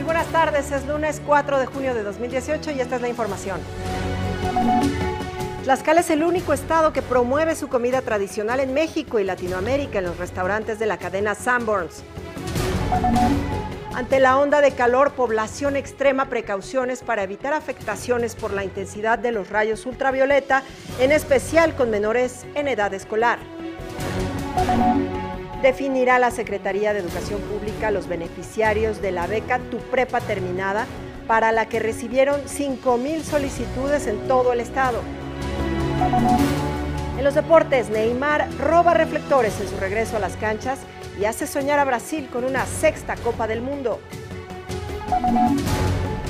Muy buenas tardes, es lunes 4 de junio de 2018 y esta es la información. Tlaxcala es el único estado que promueve su comida tradicional en México y Latinoamérica en los restaurantes de la cadena Sanborns. Ante la onda de calor, población extrema precauciones para evitar afectaciones por la intensidad de los rayos ultravioleta, en especial con menores en edad escolar. Definirá la Secretaría de Educación Pública los beneficiarios de la beca Tu Prepa Terminada, para la que recibieron 5.000 solicitudes en todo el estado. En los deportes, Neymar roba reflectores en su regreso a las canchas y hace soñar a Brasil con una sexta Copa del Mundo.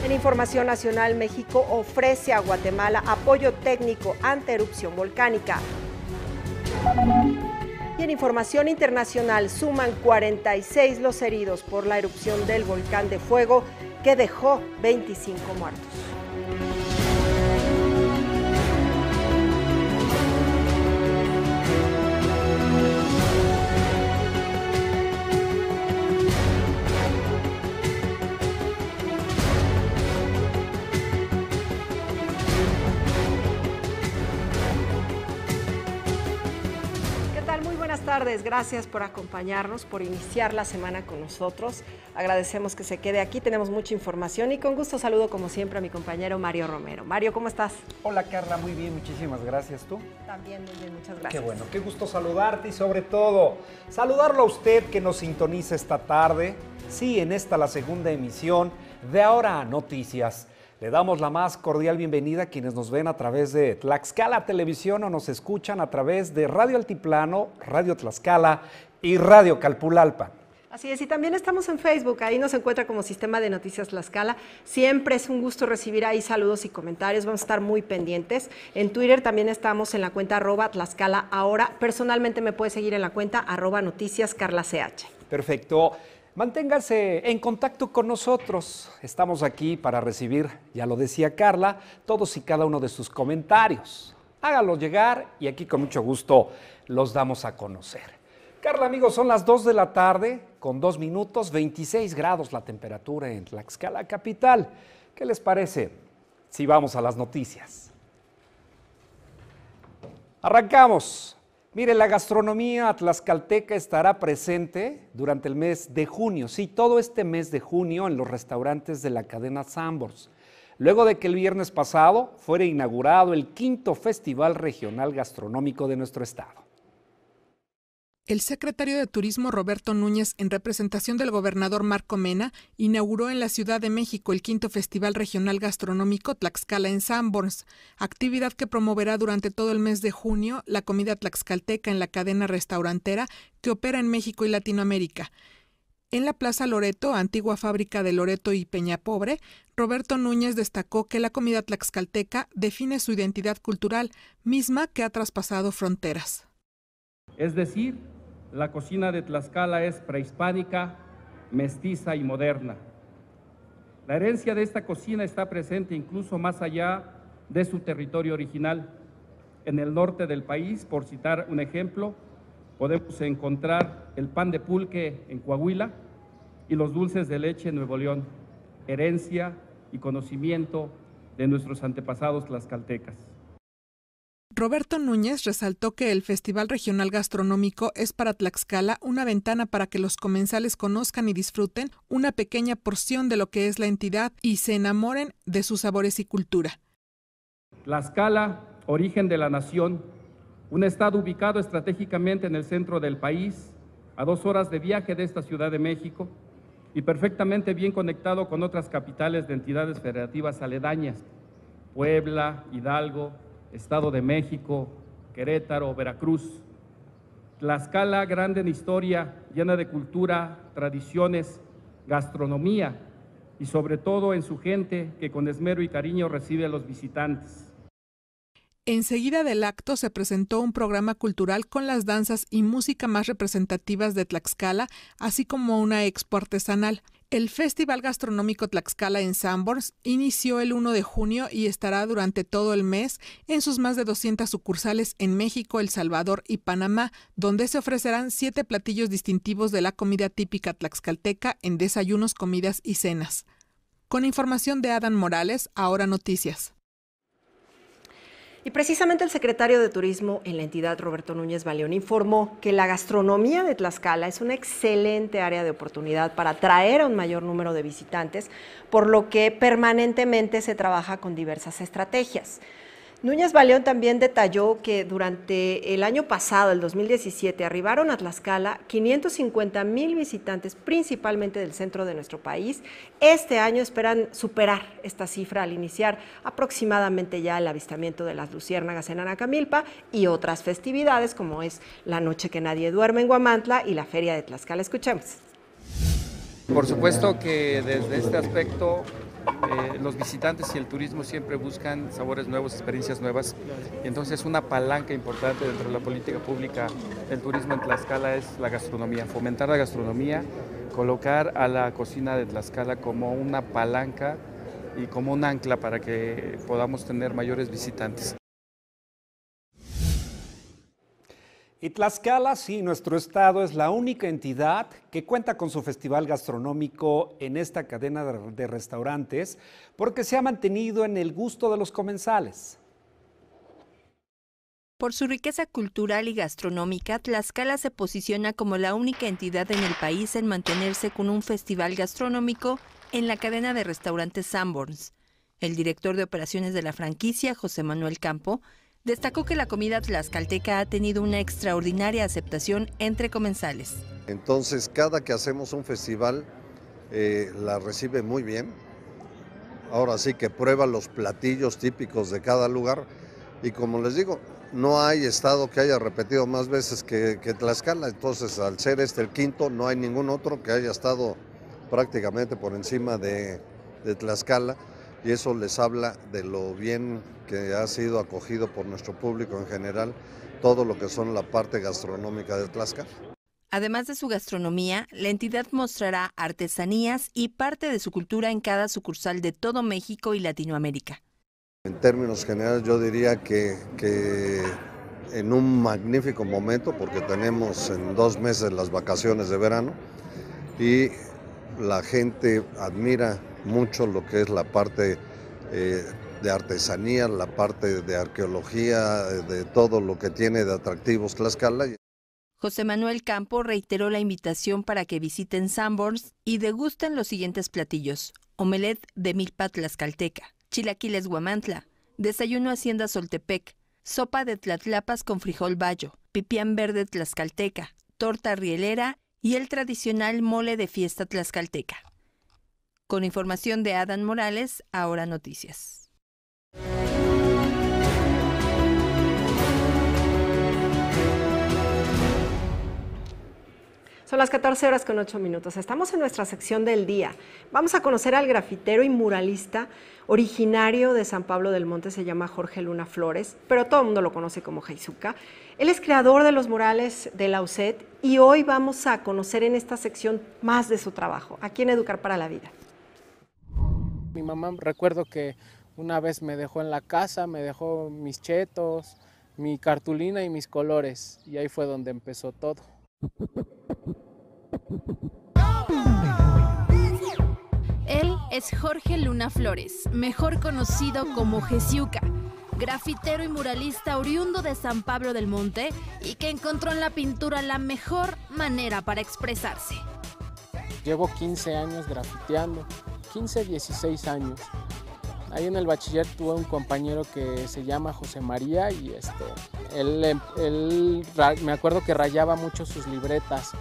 En Información Nacional, México ofrece a Guatemala apoyo técnico ante erupción volcánica. Y en Información Internacional, suman 46 los heridos por la erupción del volcán de fuego que dejó 25 muertos. Tardes, gracias por acompañarnos, por iniciar la semana con nosotros. Agradecemos que se quede aquí, tenemos mucha información y con gusto saludo como siempre a mi compañero Mario Romero. Mario, ¿cómo estás? Hola Carla, muy bien, muchísimas gracias. ¿Tú? También muy bien, muchas gracias. Qué bueno, qué gusto saludarte y sobre todo saludarlo a usted que nos sintoniza esta tarde. Sí, en esta la segunda emisión de Ahora Noticias. Le damos la más cordial bienvenida a quienes nos ven a través de Tlaxcala Televisión o nos escuchan a través de Radio Altiplano, Radio Tlaxcala y Radio Calpulalpa. Así es, y también estamos en Facebook, ahí nos encuentra como Sistema de Noticias Tlaxcala. Siempre es un gusto recibir ahí saludos y comentarios, vamos a estar muy pendientes. En Twitter también estamos en la cuenta arroba Tlaxcala ahora. Personalmente me puede seguir en la cuenta arroba noticias Carla CH. Perfecto. Manténgase en contacto con nosotros. Estamos aquí para recibir, ya lo decía Carla, todos y cada uno de sus comentarios. Hágalos llegar y aquí con mucho gusto los damos a conocer. Carla, amigos, son las 2 de la tarde, con 2 minutos, 26 grados la temperatura en Tlaxcala capital. ¿Qué les parece si vamos a las noticias? Arrancamos. Mire, la gastronomía tlaxcalteca estará presente durante el mes de junio, sí, todo este mes de junio en los restaurantes de la cadena Sambors. Luego de que el viernes pasado fuera inaugurado el quinto Festival Regional Gastronómico de nuestro estado. El secretario de Turismo Roberto Núñez, en representación del gobernador Marco Mena, inauguró en la Ciudad de México el quinto Festival Regional Gastronómico Tlaxcala en Sanborns, actividad que promoverá durante todo el mes de junio la comida tlaxcalteca en la cadena restaurantera que opera en México y Latinoamérica. En la Plaza Loreto, antigua fábrica de Loreto y Peña Pobre, Roberto Núñez destacó que la comida tlaxcalteca define su identidad cultural, misma que ha traspasado fronteras. Es decir, la cocina de Tlaxcala es prehispánica, mestiza y moderna. La herencia de esta cocina está presente incluso más allá de su territorio original. En el norte del país, por citar un ejemplo, podemos encontrar el pan de pulque en Coahuila y los dulces de leche en Nuevo León, herencia y conocimiento de nuestros antepasados tlaxcaltecas. Roberto Núñez resaltó que el Festival Regional Gastronómico es para Tlaxcala una ventana para que los comensales conozcan y disfruten una pequeña porción de lo que es la entidad y se enamoren de sus sabores y cultura. Tlaxcala, origen de la nación, un estado ubicado estratégicamente en el centro del país, a dos horas de viaje de esta Ciudad de México y perfectamente bien conectado con otras capitales de entidades federativas aledañas, Puebla, Hidalgo, Estado de México, Querétaro, Veracruz. Tlaxcala, grande en historia, llena de cultura, tradiciones, gastronomía y sobre todo en su gente que con esmero y cariño recibe a los visitantes. Enseguida del acto se presentó un programa cultural con las danzas y música más representativas de Tlaxcala, así como una expo artesanal. El Festival Gastronómico Tlaxcala en Sambors inició el 1 de junio y estará durante todo el mes en sus más de 200 sucursales en México, El Salvador y Panamá, donde se ofrecerán siete platillos distintivos de la comida típica tlaxcalteca en desayunos, comidas y cenas. Con información de Adán Morales, ahora noticias. Y precisamente el secretario de Turismo en la entidad, Roberto Núñez Baleón, informó que la gastronomía de Tlaxcala es una excelente área de oportunidad para atraer a un mayor número de visitantes, por lo que permanentemente se trabaja con diversas estrategias. Núñez Baleón también detalló que durante el año pasado, el 2017, arribaron a Tlaxcala 550 mil visitantes, principalmente del centro de nuestro país. Este año esperan superar esta cifra al iniciar aproximadamente ya el avistamiento de las luciérnagas en Anacamilpa y otras festividades, como es la noche que nadie duerme en Guamantla y la feria de Tlaxcala. Escuchemos. Por supuesto que desde este aspecto eh, los visitantes y el turismo siempre buscan sabores nuevos, experiencias nuevas. Y entonces una palanca importante dentro de la política pública del turismo en Tlaxcala es la gastronomía, fomentar la gastronomía, colocar a la cocina de Tlaxcala como una palanca y como un ancla para que podamos tener mayores visitantes. Y Tlaxcala, sí, nuestro estado es la única entidad que cuenta con su festival gastronómico en esta cadena de restaurantes porque se ha mantenido en el gusto de los comensales. Por su riqueza cultural y gastronómica, Tlaxcala se posiciona como la única entidad en el país en mantenerse con un festival gastronómico en la cadena de restaurantes Sanborns. El director de operaciones de la franquicia, José Manuel Campo, Destacó que la comida tlaxcalteca ha tenido una extraordinaria aceptación entre comensales. Entonces, cada que hacemos un festival, eh, la recibe muy bien. Ahora sí que prueba los platillos típicos de cada lugar. Y como les digo, no hay estado que haya repetido más veces que, Tlaxcala. Entonces, al ser este el quinto, no hay ningún otro que haya estado prácticamente por encima de, de Tlaxcala y eso les habla de lo bien que ha sido acogido por nuestro público en general todo lo que son la parte gastronómica de Tlaxcala. Además de su gastronomía, la entidad mostrará artesanías y parte de su cultura en cada sucursal de todo México y Latinoamérica. En términos generales yo diría que, que en un magnífico momento, porque tenemos en dos meses las vacaciones de verano y la gente admira mucho lo que es la parte eh, de artesanía, la parte de arqueología, de todo lo que tiene de atractivos Tlaxcala. José Manuel Campo reiteró la invitación para que visiten Sanborns y degusten los siguientes platillos: omelet de milpa tlaxcalteca, chilaquiles guamantla, desayuno hacienda soltepec, sopa de tlatlapas con frijol bayo, pipián verde tlaxcalteca, torta rielera y el tradicional mole de fiesta tlaxcalteca. Con información de Adán Morales, ahora noticias. Son las 14 horas con 8 minutos. Estamos en nuestra sección del día. Vamos a conocer al grafitero y muralista originario de San Pablo del Monte, se llama Jorge Luna Flores, pero todo el mundo lo conoce como Heizuka. Él es creador de los murales de la UCED y hoy vamos a conocer en esta sección más de su trabajo, aquí en Educar para la Vida. Mi mamá recuerdo que una vez me dejó en la casa, me dejó mis chetos, mi cartulina y mis colores y ahí fue donde empezó todo. Él es Jorge Luna Flores, mejor conocido como Jesiuca, grafitero y muralista oriundo de San Pablo del Monte y que encontró en la pintura la mejor manera para expresarse. Llevo 15 años grafiteando 15, 16 años. Ahí en el bachiller tuve un compañero que se llama José María y este, él, me acuerdo que rayaba mucho sus libretas.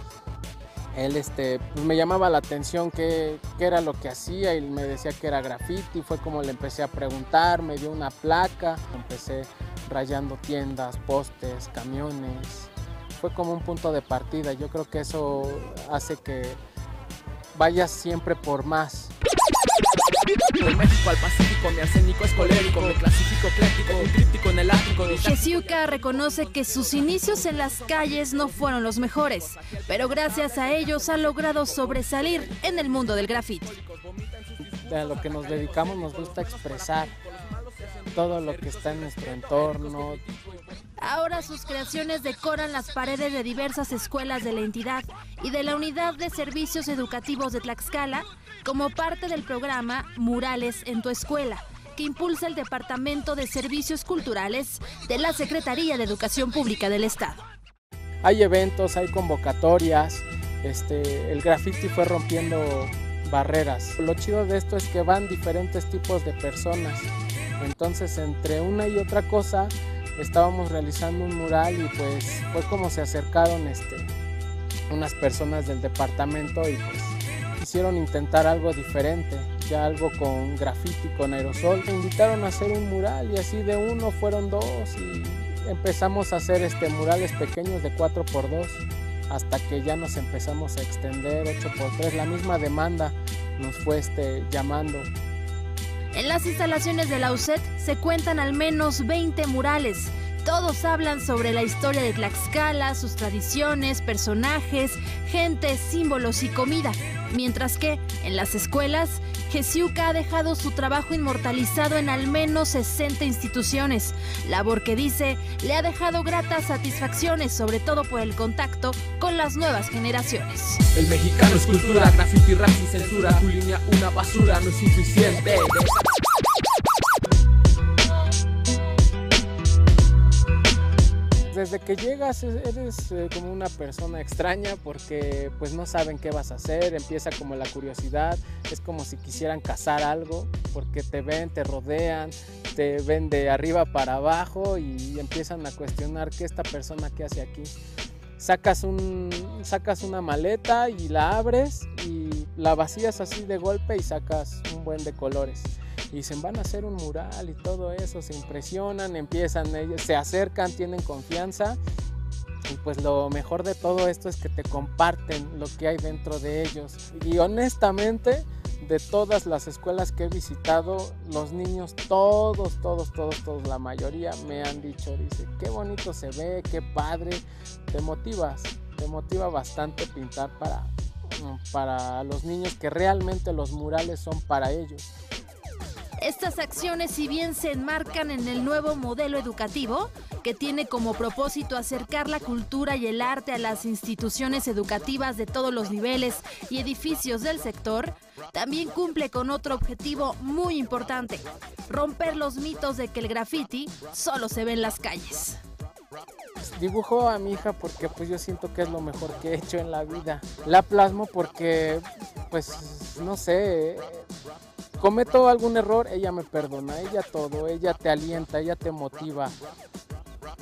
Él este, pues me llamaba la atención qué, qué era lo que hacía y me decía que era graffiti. Fue como le empecé a preguntar, me dio una placa, empecé rayando tiendas, postes, camiones. Fue como un punto de partida. Yo creo que eso hace que vayas siempre por más. México al Pacífico, mi arsénico es colérico, me clasifico ecléctico, un críptico en el ático. Jessiuca reconoce que sus inicios en las calles no fueron los mejores, pero gracias a ellos ha logrado sobresalir en el mundo del graffiti. A lo que nos dedicamos nos gusta expresar todo lo que está en nuestro entorno. Ahora sus creaciones decoran las paredes de diversas escuelas de la entidad y de la Unidad de Servicios Educativos de Tlaxcala, como parte del programa Murales en tu escuela, que impulsa el Departamento de Servicios Culturales de la Secretaría de Educación Pública del Estado. Hay eventos, hay convocatorias, este, el graffiti fue rompiendo barreras. Lo chido de esto es que van diferentes tipos de personas. Entonces, entre una y otra cosa, estábamos realizando un mural y pues fue como se acercaron este, unas personas del departamento y pues quisieron intentar algo diferente, ya algo con graffiti, con aerosol. Me invitaron a hacer un mural y así de uno fueron dos y empezamos a hacer este murales pequeños de 4x2 hasta que ya nos empezamos a extender 8x3. La misma demanda nos fue este, llamando. En las instalaciones de la UCET se cuentan al menos 20 murales. Todos hablan sobre la historia de Tlaxcala, sus tradiciones, personajes, gente, símbolos y comida. Mientras que en las escuelas Gesiuca ha dejado su trabajo inmortalizado en al menos 60 instituciones, labor que dice le ha dejado gratas satisfacciones, sobre todo por el contacto con las nuevas generaciones. El mexicano es cultura, graffiti, rap sin censura, tu línea una basura, no es suficiente. Desde que llegas eres eh, como una persona extraña porque pues no saben qué vas a hacer, empieza como la curiosidad, es como si quisieran cazar algo porque te ven, te rodean, te ven de arriba para abajo y empiezan a cuestionar qué esta persona que hace aquí. Sacas, un, sacas una maleta y la abres y la vacías así de golpe y sacas un buen de colores y dicen van a hacer un mural y todo eso, se impresionan, empiezan, ellos se acercan, tienen confianza y pues lo mejor de todo esto es que te comparten lo que hay dentro de ellos. Y honestamente, de todas las escuelas que he visitado, los niños, todos, todos, todos, todos, la mayoría me han dicho, dice, qué bonito se ve, qué padre, te motivas, te motiva bastante pintar para, para los niños que realmente los murales son para ellos. Estas acciones, si bien se enmarcan en el nuevo modelo educativo, que tiene como propósito acercar la cultura y el arte a las instituciones educativas de todos los niveles y edificios del sector, también cumple con otro objetivo muy importante, romper los mitos de que el graffiti solo se ve en las calles. Dibujo a mi hija porque pues yo siento que es lo mejor que he hecho en la vida. La plasmo porque pues no sé, cometo algún error, ella me perdona, ella todo, ella te alienta, ella te motiva.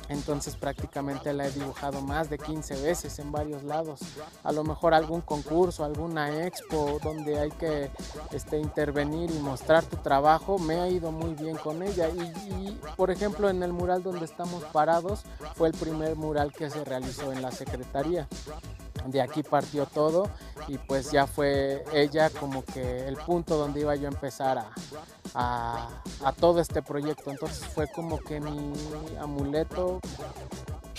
Entonces prácticamente la he dibujado más de 15 veces en varios lados. A lo mejor algún concurso, alguna expo donde hay que este, intervenir y mostrar tu trabajo, me ha ido muy bien con ella. Y, y, por ejemplo en el mural donde estamos parados fue el primer mural que se realizó en la Secretaría de aquí partió todo y pues ya fue ella como que el punto donde iba yo a empezar a, a, todo este proyecto. Entonces fue como que mi amuleto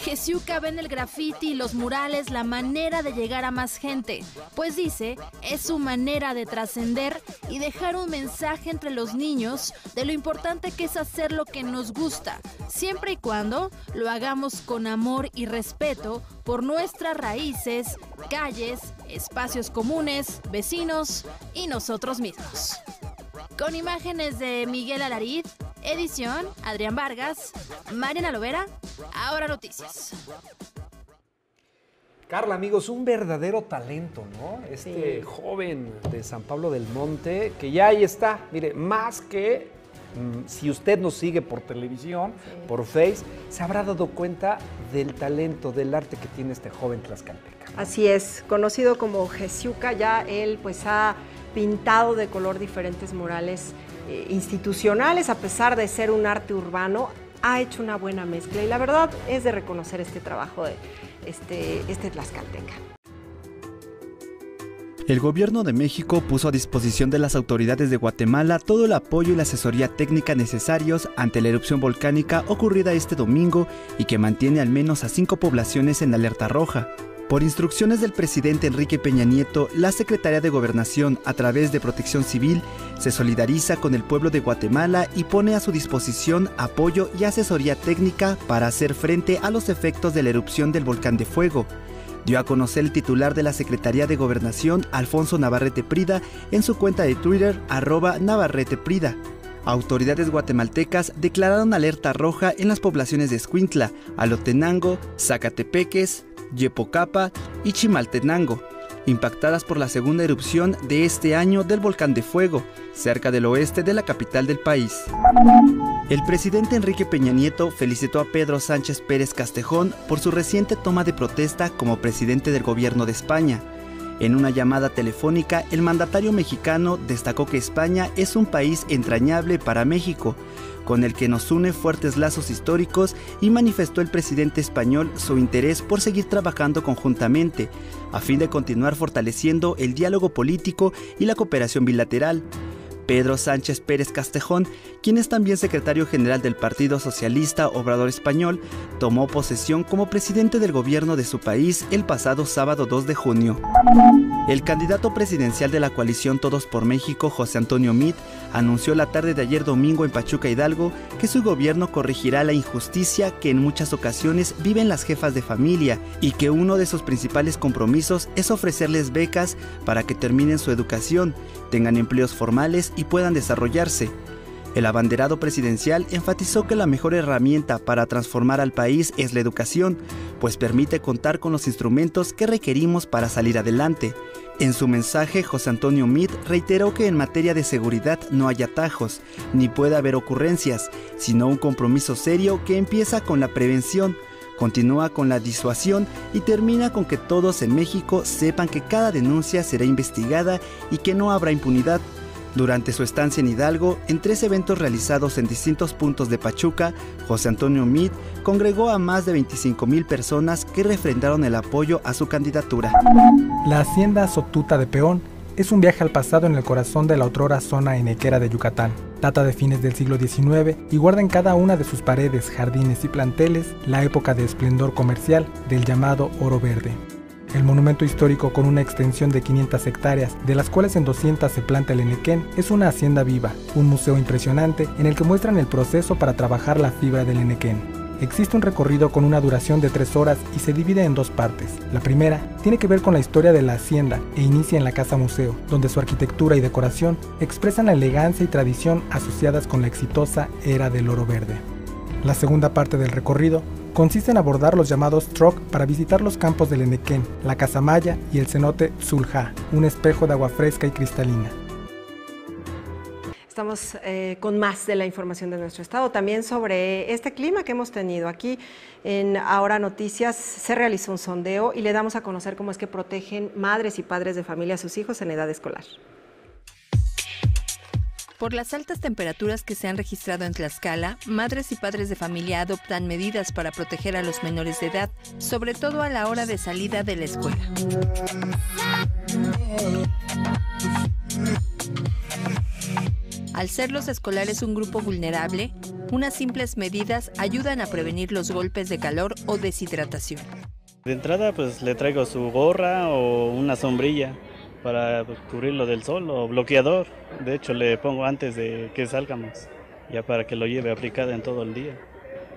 Jesiuca ve en el graffiti y los murales la manera de llegar a más gente, pues dice, es su manera de trascender y dejar un mensaje entre los niños de lo importante que es hacer lo que nos gusta, siempre y cuando lo hagamos con amor y respeto por nuestras raíces, calles, espacios comunes, vecinos y nosotros mismos. Con imágenes de Miguel Alariz, edición Adrián Vargas, Mariana Lovera, ahora noticias. Carla, amigos, un verdadero talento, ¿no? Este sí. joven de San Pablo del Monte, que ya ahí está, mire, más que si usted nos sigue por televisión, sí. por Face, se habrá dado cuenta del talento, del arte que tiene este joven tlaxcalteca. Así es, conocido como Jesiuca, ya él pues ha pintado de color diferentes murales eh, institucionales, a pesar de ser un arte urbano, ha hecho una buena mezcla y la verdad es de reconocer este trabajo de este, este tlaxcalteca. El gobierno de México puso a disposición de las autoridades de Guatemala todo el apoyo y la asesoría técnica necesarios ante la erupción volcánica ocurrida este domingo y que mantiene al menos a cinco poblaciones en alerta roja. Por instrucciones del presidente Enrique Peña Nieto, la Secretaría de Gobernación, a través de Protección Civil, se solidariza con el pueblo de Guatemala y pone a su disposición apoyo y asesoría técnica para hacer frente a los efectos de la erupción del volcán de fuego. Dio a conocer el titular de la Secretaría de Gobernación, Alfonso Navarrete Prida, en su cuenta de Twitter, arroba Navarrete Prida. Autoridades guatemaltecas declararon alerta roja en las poblaciones de Escuintla, Alotenango, Zacatepeques, Yepocapa y Chimaltenango, impactadas por la segunda erupción de este año del volcán de fuego, cerca del oeste de la capital del país. El presidente Enrique Peña Nieto felicitó a Pedro Sánchez Pérez Castejón por su reciente toma de protesta como presidente del gobierno de España. En una llamada telefónica, el mandatario mexicano destacó que España es un país entrañable para México, con el que nos une fuertes lazos históricos y manifestó el presidente español su interés por seguir trabajando conjuntamente, a fin de continuar fortaleciendo el diálogo político y la cooperación bilateral. Pedro Sánchez Pérez Castejón, quien es también secretario general del Partido Socialista Obrador Español, tomó posesión como presidente del gobierno de su país el pasado sábado 2 de junio. El candidato presidencial de la coalición Todos por México, José Antonio Meade, anunció la tarde de ayer domingo en Pachuca Hidalgo que su gobierno corregirá la injusticia que en muchas ocasiones viven las jefas de familia y que uno de sus principales compromisos es ofrecerles becas para que terminen su educación, tengan empleos formales y puedan desarrollarse. El abanderado presidencial enfatizó que la mejor herramienta para transformar al país es la educación, pues permite contar con los instrumentos que requerimos para salir adelante. En su mensaje, José Antonio Meade reiteró que en materia de seguridad no hay atajos, ni puede haber ocurrencias, sino un compromiso serio que empieza con la prevención, continúa con la disuasión y termina con que todos en México sepan que cada denuncia será investigada y que no habrá impunidad. Durante su estancia en Hidalgo, en tres eventos realizados en distintos puntos de Pachuca, José Antonio Meade congregó a más de 25 mil personas que refrendaron el apoyo a su candidatura. La hacienda Sotuta de Peón es un viaje al pasado en el corazón de la otrora zona enequera de Yucatán. Data de fines del siglo XIX y guarda en cada una de sus paredes, jardines y planteles la época de esplendor comercial del llamado oro verde. El monumento histórico con una extensión de 500 hectáreas, de las cuales en 200 se planta el enequén, es una hacienda viva, un museo impresionante en el que muestran el proceso para trabajar la fibra del enequén. Existe un recorrido con una duración de tres horas y se divide en dos partes. La primera tiene que ver con la historia de la hacienda e inicia en la casa museo, donde su arquitectura y decoración expresan la elegancia y tradición asociadas con la exitosa era del oro verde. La segunda parte del recorrido consiste en abordar los llamados truck para visitar los campos del Enequén, la Casamaya y el cenote Zulja, un espejo de agua fresca y cristalina. Estamos eh, con más de la información de nuestro estado, también sobre este clima que hemos tenido aquí en Ahora Noticias. Se realizó un sondeo y le damos a conocer cómo es que protegen madres y padres de familia a sus hijos en edad escolar. Por las altas temperaturas que se han registrado en Tlaxcala, madres y padres de familia adoptan medidas para proteger a los menores de edad, sobre todo a la hora de salida de la escuela. Al ser los escolares un grupo vulnerable, unas simples medidas ayudan a prevenir los golpes de calor o deshidratación. De entrada, pues le traigo su gorra o una sombrilla para cubrirlo del sol o bloqueador. De hecho, le pongo antes de que salgamos, ya para que lo lleve aplicada en todo el día.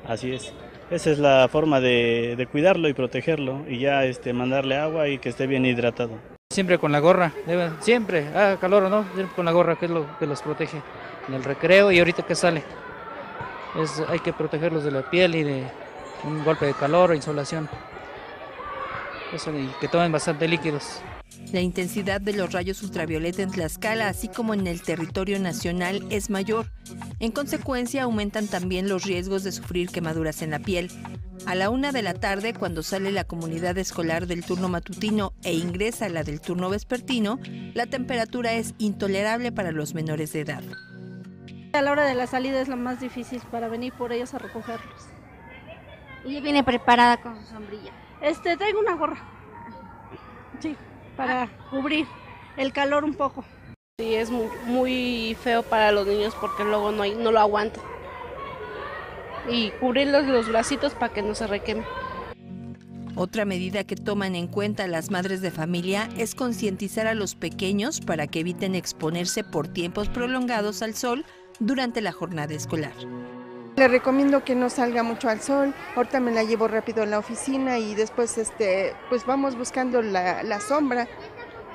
Así es. Esa es la forma de, cuidarlo y protegerlo y ya este, mandarle agua y que esté bien hidratado. Siempre con la gorra, siempre, ah, calor o no, siempre con la gorra que es lo que los protege en el recreo y ahorita que sale. Es, hay que protegerlos de la piel y de un golpe de calor o insolación. Eso, y que tomen bastante líquidos. La intensidad de los rayos ultravioleta en Tlaxcala, así como en el territorio nacional, es mayor. En consecuencia, aumentan también los riesgos de sufrir quemaduras en la piel. A la una de la tarde, cuando sale la comunidad escolar del turno matutino e ingresa la del turno vespertino, la temperatura es intolerable para los menores de edad. A la hora de la salida es lo más difícil para venir por ellos a recogerlos. ¿Y viene preparada con su sombrilla? Este, traigo una gorra. Sí para cubrir el calor un poco. Sí, es muy, feo para los niños porque luego no, hay, no lo aguantan. Y cubrirlos los bracitos para que no se requeme. Otra medida que toman en cuenta las madres de familia es concientizar a los pequeños para que eviten exponerse por tiempos prolongados al sol durante la jornada escolar. Le recomiendo que no salga mucho al sol, ahorita me la llevo rápido a la oficina y después este, pues vamos buscando la, la sombra,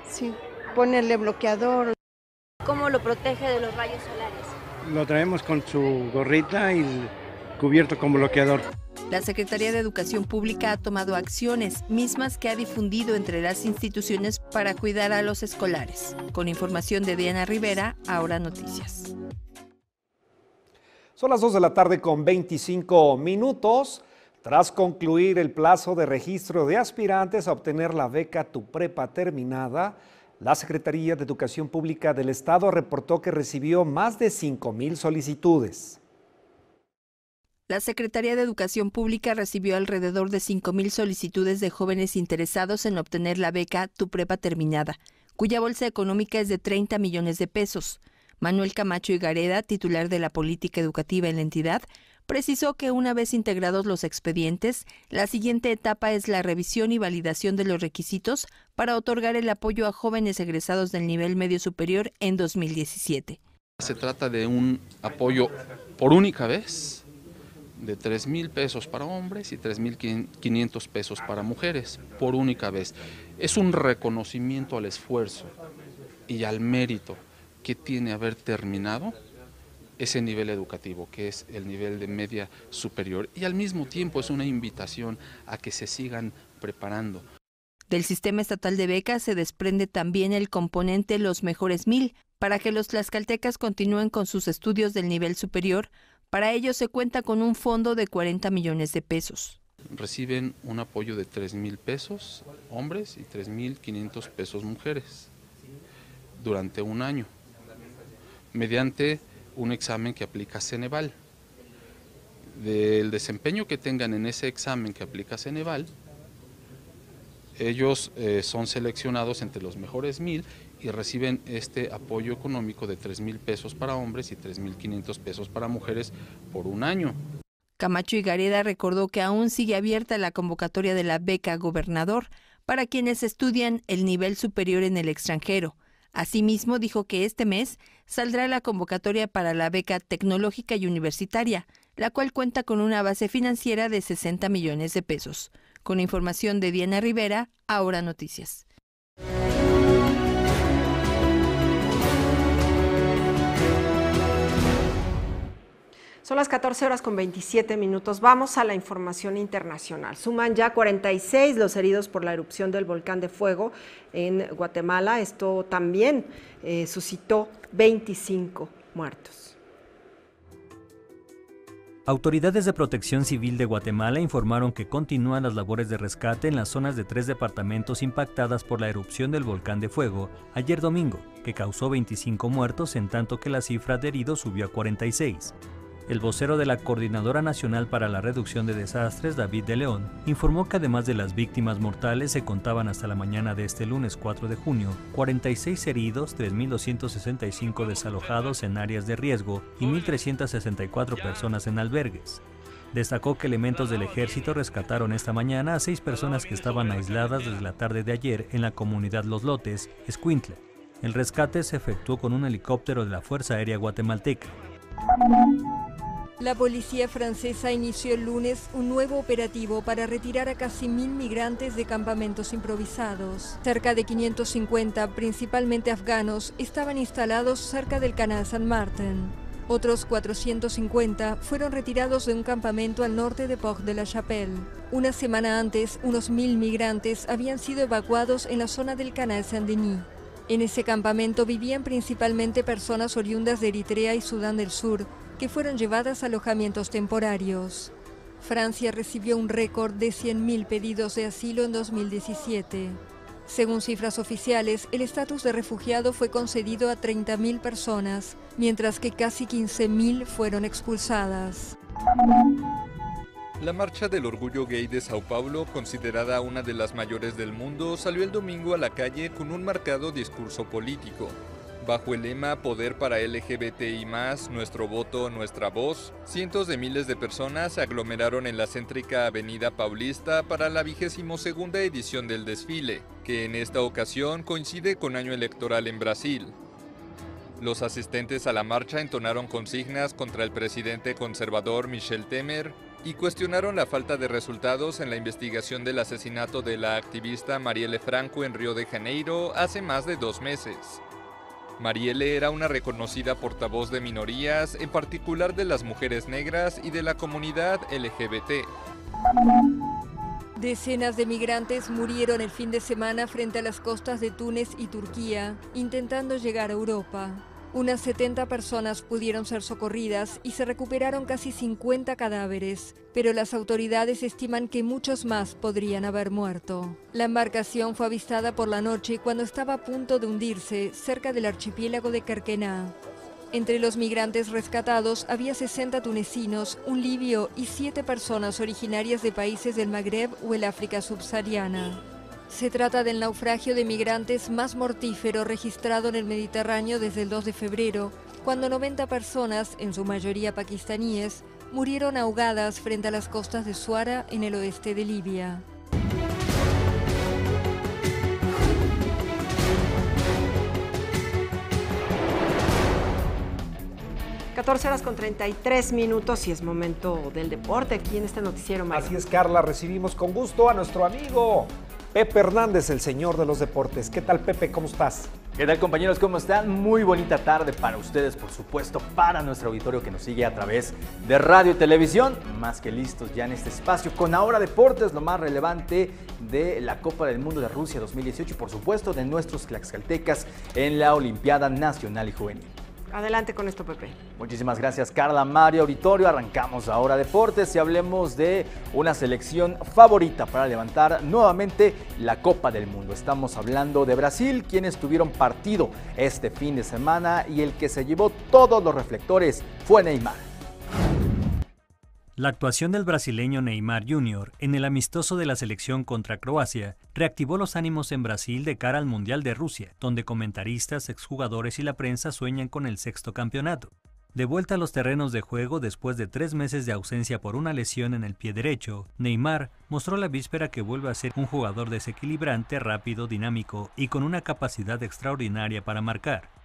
sí, ponerle bloqueador. ¿Cómo lo protege de los rayos solares? Lo traemos con su gorrita y cubierto con bloqueador. La Secretaría de Educación Pública ha tomado acciones, mismas que ha difundido entre las instituciones para cuidar a los escolares. Con información de Diana Rivera, ahora noticias. Son las 2 de la tarde con 25 minutos. Tras concluir el plazo de registro de aspirantes a obtener la beca Tu Prepa terminada, la Secretaría de Educación Pública del Estado reportó que recibió más de 5 mil solicitudes. La Secretaría de Educación Pública recibió alrededor de 5 mil solicitudes de jóvenes interesados en obtener la beca Tu Prepa terminada, cuya bolsa económica es de 30 millones de pesos. Manuel Camacho y Gareda, titular de la política educativa en la entidad, precisó que una vez integrados los expedientes, la siguiente etapa es la revisión y validación de los requisitos para otorgar el apoyo a jóvenes egresados del nivel medio superior en 2017. Se trata de un apoyo por única vez de 3 mil pesos para hombres y 3 mil 500 pesos para mujeres, por única vez. Es un reconocimiento al esfuerzo y al mérito que tiene haber terminado ese nivel educativo, que es el nivel de media superior, y al mismo tiempo es una invitación a que se sigan preparando. Del sistema estatal de becas se desprende también el componente Los Mejores Mil, para que los tlaxcaltecas continúen con sus estudios del nivel superior. Para ello se cuenta con un fondo de 40 millones de pesos. Reciben un apoyo de 3 mil pesos hombres y 3 mil 500 pesos mujeres durante un año mediante un examen que aplica Ceneval. Del desempeño que tengan en ese examen que aplica Ceneval, ellos eh, son seleccionados entre los mejores mil y reciben este apoyo económico de 3 mil pesos para hombres y 3 mil 500 pesos para mujeres por un año. Camacho y Gareda recordó que aún sigue abierta la convocatoria de la beca gobernador para quienes estudian el nivel superior en el extranjero. Asimismo, dijo que este mes saldrá la convocatoria para la beca tecnológica y universitaria, la cual cuenta con una base financiera de 60 millones de pesos. Con información de Diana Rivera, ahora noticias. Son las 14 horas con 27 minutos. Vamos a la información internacional. Suman ya 46 los heridos por la erupción del volcán de fuego en Guatemala. Esto también eh, suscitó 25 muertos. Autoridades de protección civil de Guatemala informaron que continúan las labores de rescate en las zonas de tres departamentos impactadas por la erupción del volcán de fuego ayer domingo, que causó 25 muertos en tanto que la cifra de heridos subió a 46. El vocero de la Coordinadora Nacional para la Reducción de Desastres, David de León, informó que además de las víctimas mortales se contaban hasta la mañana de este lunes 4 de junio 46 heridos, 3.265 desalojados en áreas de riesgo y 1.364 personas en albergues. Destacó que elementos del ejército rescataron esta mañana a seis personas que estaban aisladas desde la tarde de ayer en la comunidad Los Lotes, Escuintle. El rescate se efectuó con un helicóptero de la Fuerza Aérea Guatemalteca. La policía francesa inició el lunes un nuevo operativo para retirar a casi mil migrantes de campamentos improvisados. Cerca de 550, principalmente afganos, estaban instalados cerca del canal San Martin. Otros 450 fueron retirados de un campamento al norte de Port de la Chapelle. Una semana antes, unos mil migrantes habían sido evacuados en la zona del canal Saint-Denis. En ese campamento vivían principalmente personas oriundas de Eritrea y Sudán del Sur, que fueron llevadas a alojamientos temporarios. Francia recibió un récord de 100.000 pedidos de asilo en 2017. Según cifras oficiales, el estatus de refugiado fue concedido a 30.000 personas, mientras que casi 15.000 fueron expulsadas. La marcha del orgullo gay de Sao Paulo, considerada una de las mayores del mundo, salió el domingo a la calle con un marcado discurso político. Bajo el lema Poder para LGBTI, nuestro voto, nuestra voz, cientos de miles de personas se aglomeraron en la céntrica Avenida Paulista para la vigésimo segunda edición del desfile, que en esta ocasión coincide con año electoral en Brasil. Los asistentes a la marcha entonaron consignas contra el presidente conservador Michel Temer y cuestionaron la falta de resultados en la investigación del asesinato de la activista Marielle Franco en Río de Janeiro hace más de dos meses. Marielle era una reconocida portavoz de minorías, en particular de las mujeres negras y de la comunidad LGBT. Decenas de migrantes murieron el fin de semana frente a las costas de Túnez y Turquía, intentando llegar a Europa. Unas 70 personas pudieron ser socorridas y se recuperaron casi 50 cadáveres, pero las autoridades estiman que muchos más podrían haber muerto. La embarcación fue avistada por la noche cuando estaba a punto de hundirse cerca del archipiélago de Kerkená. Entre los migrantes rescatados había 60 tunecinos, un libio y 7 personas originarias de países del Magreb o el África subsahariana. Se trata del naufragio de migrantes más mortífero registrado en el Mediterráneo desde el 2 de febrero, cuando 90 personas, en su mayoría pakistaníes, murieron ahogadas frente a las costas de Suara en el oeste de Libia. 14 horas con 33 minutos y es momento del deporte aquí en este noticiero. Mario. Así es, Carla, recibimos con gusto a nuestro amigo Pepe Hernández, el señor de los deportes. ¿Qué tal, Pepe? ¿Cómo estás? ¿Qué tal compañeros? ¿Cómo están? Muy bonita tarde para ustedes, por supuesto, para nuestro auditorio que nos sigue a través de radio y televisión. Más que listos ya en este espacio con Ahora Deportes, lo más relevante de la Copa del Mundo de Rusia 2018 y por supuesto de nuestros Tlaxcaltecas en la Olimpiada Nacional y Juvenil. Adelante con esto, Pepe. Muchísimas gracias, Carla Mario Auditorio. Arrancamos ahora deportes y hablemos de una selección favorita para levantar nuevamente la Copa del Mundo. Estamos hablando de Brasil, quienes tuvieron partido este fin de semana y el que se llevó todos los reflectores fue Neymar. La actuación del brasileño Neymar Jr. en el amistoso de la selección contra Croacia reactivó los ánimos en Brasil de cara al Mundial de Rusia, donde comentaristas, exjugadores y la prensa sueñan con el sexto campeonato. De vuelta a los terrenos de juego después de tres meses de ausencia por una lesión en el pie derecho, Neymar mostró la víspera que vuelve a ser un jugador desequilibrante, rápido, dinámico y con una capacidad extraordinaria para marcar.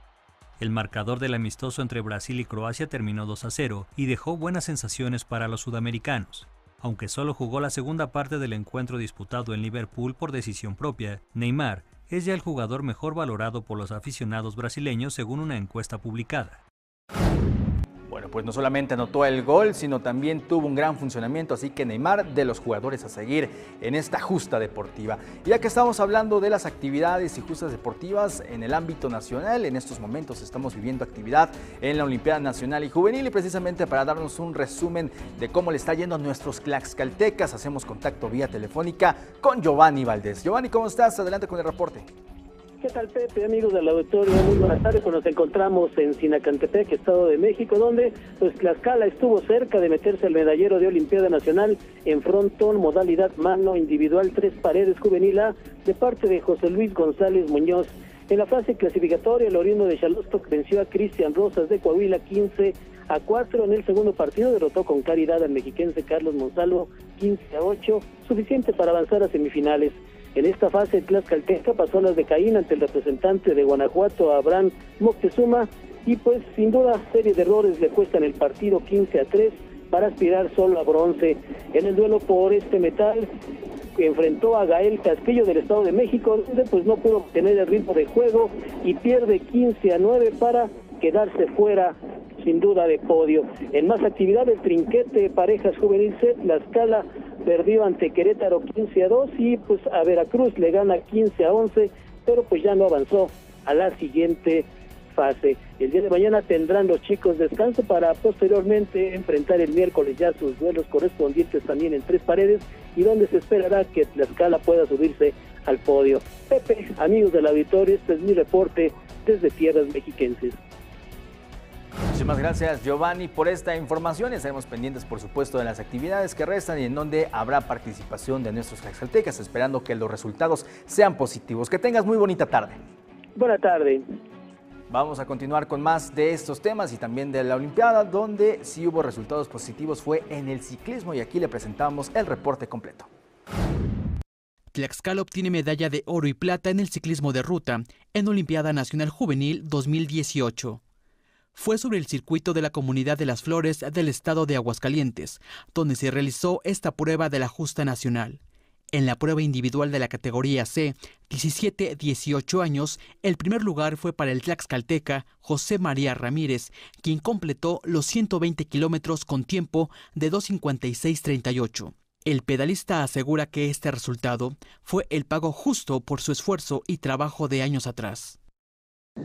El marcador del amistoso entre Brasil y Croacia terminó 2 a 0 y dejó buenas sensaciones para los sudamericanos. Aunque solo jugó la segunda parte del encuentro disputado en Liverpool por decisión propia, Neymar es ya el jugador mejor valorado por los aficionados brasileños según una encuesta publicada. Pues no solamente anotó el gol, sino también tuvo un gran funcionamiento, así que Neymar de los jugadores a seguir en esta justa deportiva. Ya que estamos hablando de las actividades y justas deportivas en el ámbito nacional, en estos momentos estamos viviendo actividad en la Olimpiada Nacional y Juvenil y precisamente para darnos un resumen de cómo le está yendo a nuestros claxcaltecas, hacemos contacto vía telefónica con Giovanni Valdés. Giovanni, ¿cómo estás? Adelante con el reporte. ¿Qué tal, Pepe? Amigos del auditorio, muy buenas tardes. Pues nos encontramos en Sinacantepec, Estado de México, donde pues Tlaxcala estuvo cerca de meterse al medallero de Olimpiada Nacional en frontón, modalidad mano individual, tres paredes juvenil A, de parte de José Luis González Muñoz. En la fase clasificatoria, el oriundo de Chalostoc venció a Cristian Rosas de Coahuila 15 a 4. En el segundo partido derrotó con claridad al mexiquense Carlos Monsalvo 15 a 8, suficiente para avanzar a semifinales. En esta fase, Tlaxcalteca pasó las de Caín ante el representante de Guanajuato, Abraham Moctezuma, y pues sin duda serie de errores le cuestan el partido 15 a 3 para aspirar solo a bronce. En el duelo por este metal enfrentó a Gael Castillo del Estado de México, donde pues no pudo obtener el ritmo de juego y pierde 15 a 9 para quedarse fuera sin duda de podio. En más actividades, trinquete, parejas juvenil set, la escala perdió ante Querétaro 15 a 2 y pues a Veracruz le gana 15 a 11, pero pues ya no avanzó a la siguiente fase. El día de mañana tendrán los chicos descanso para posteriormente enfrentar el miércoles ya sus duelos correspondientes también en tres paredes y donde se esperará que la escala pueda subirse al podio. Pepe, amigos del auditorio, este es mi reporte desde tierras mexiquenses. Muchísimas gracias Giovanni por esta información. Estaremos pendientes por supuesto de las actividades que restan y en donde habrá participación de nuestros Tlaxcaltecas, esperando que los resultados sean positivos. Que tengas muy bonita tarde. Buena tarde. Vamos a continuar con más de estos temas y también de la Olimpiada, donde sí hubo resultados positivos fue en el ciclismo y aquí le presentamos el reporte completo. Tlaxcala obtiene medalla de oro y plata en el ciclismo de ruta en Olimpiada Nacional Juvenil 2018. Fue sobre el circuito de la Comunidad de las Flores del estado de Aguascalientes, donde se realizó esta prueba de la justa nacional. En la prueba individual de la categoría C, 17-18 años, el primer lugar fue para el tlaxcalteca José María Ramírez, quien completó los 120 kilómetros con tiempo de 2.56.38. El pedalista asegura que este resultado fue el pago justo por su esfuerzo y trabajo de años atrás.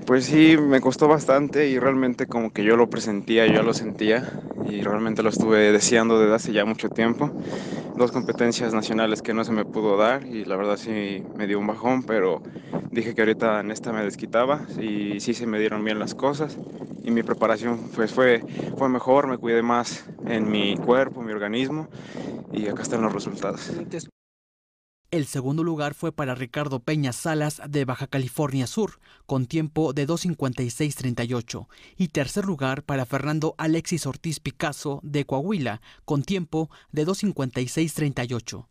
Pues sí, me costó bastante y realmente como que yo lo presentía, yo lo sentía y realmente lo estuve deseando desde hace ya mucho tiempo. Dos competencias nacionales que no se me pudo dar y la verdad sí me dio un bajón, pero dije que ahorita en esta me desquitaba y sí se me dieron bien las cosas y mi preparación pues fue, fue mejor, me cuidé más en mi cuerpo, mi organismo y acá están los resultados. El segundo lugar fue para Ricardo Peña Salas de Baja California Sur, con tiempo de 2.56.38, y tercer lugar para Fernando Alexis Ortiz Picasso de Coahuila, con tiempo de 2.56.38.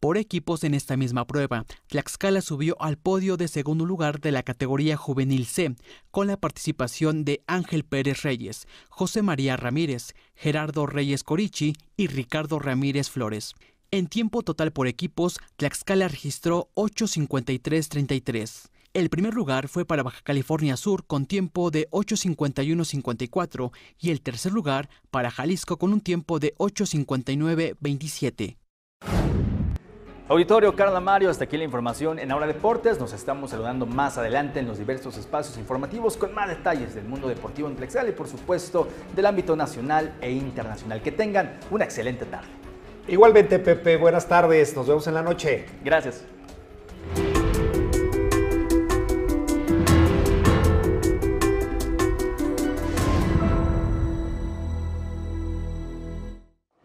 Por equipos en esta misma prueba, Tlaxcala subió al podio de segundo lugar de la categoría juvenil C, con la participación de Ángel Pérez Reyes, José María Ramírez, Gerardo Reyes Corichi y Ricardo Ramírez Flores. En tiempo total por equipos, Tlaxcala registró 8.53.33. El primer lugar fue para Baja California Sur con tiempo de 8.51.54 y el tercer lugar para Jalisco con un tiempo de 8.59.27. Auditorio Carla Mario, hasta aquí la información en Ahora Deportes. Nos estamos saludando más adelante en los diversos espacios informativos con más detalles del mundo deportivo en Tlaxcala y por supuesto del ámbito nacional e internacional. Que tengan una excelente tarde. Igualmente, Pepe, buenas tardes. Nos vemos en la noche. Gracias.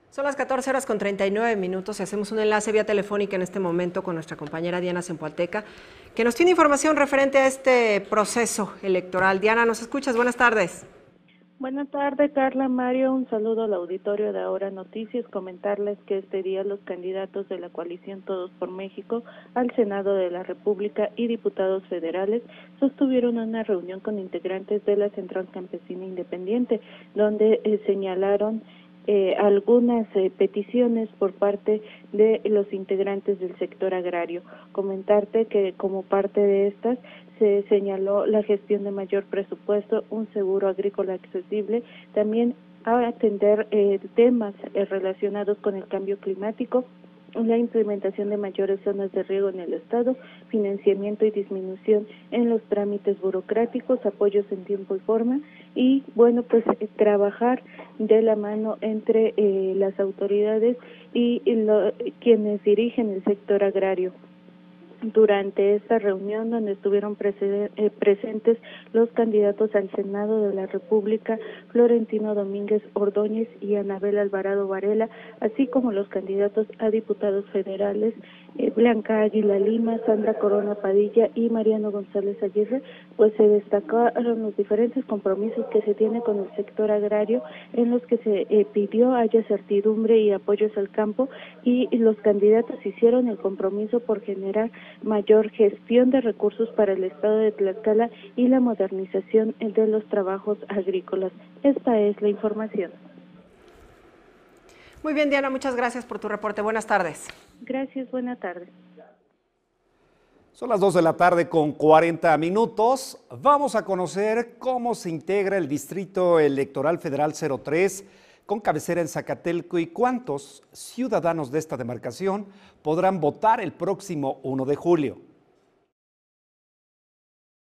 Son las 14 horas con 39 minutos y hacemos un enlace vía telefónica en este momento con nuestra compañera Diana Zempoalteca, que nos tiene información referente a este proceso electoral. Diana, ¿nos escuchas? Buenas tardes. Buenas tardes, Carla Mario. Un saludo al auditorio de Ahora Noticias. Comentarles que este día los candidatos de la coalición Todos por México al Senado de la República y diputados federales sostuvieron una reunión con integrantes de la Central Campesina Independiente, donde eh, señalaron eh, algunas eh, peticiones por parte de los integrantes del sector agrario. Comentarte que como parte de estas se señaló la gestión de mayor presupuesto, un seguro agrícola accesible, también a atender eh, temas eh, relacionados con el cambio climático, la implementación de mayores zonas de riego en el Estado, financiamiento y disminución en los trámites burocráticos, apoyos en tiempo y forma y, bueno, pues eh, trabajar de la mano entre las autoridades y, quienes dirigen el sector agrario durante esta reunión donde estuvieron eh, presentes los candidatos al Senado de la República, Florentino Domínguez Ordóñez y Anabel Alvarado Varela, así como los candidatos a diputados federales, eh, Blanca Águila Lima, Sandra Corona Padilla y Mariano González Aguirre, pues se destacaron los diferentes compromisos que se tiene con el sector agrario en los que se eh, pidió haya certidumbre y apoyos al campo y los candidatos hicieron el compromiso por generar mayor gestión de recursos para el Estado de Tlaxcala y la modernización de los trabajos agrícolas. Esta es la información. Muy bien, Diana, muchas gracias por tu reporte. Buenas tardes. Gracias, buenas tardes. Son las 2 de la tarde con 40 minutos. Vamos a conocer cómo se integra el Distrito Electoral Federal 03 con cabecera en Zacatelco y cuántos ciudadanos de esta demarcación podrán votar el próximo 1 de julio.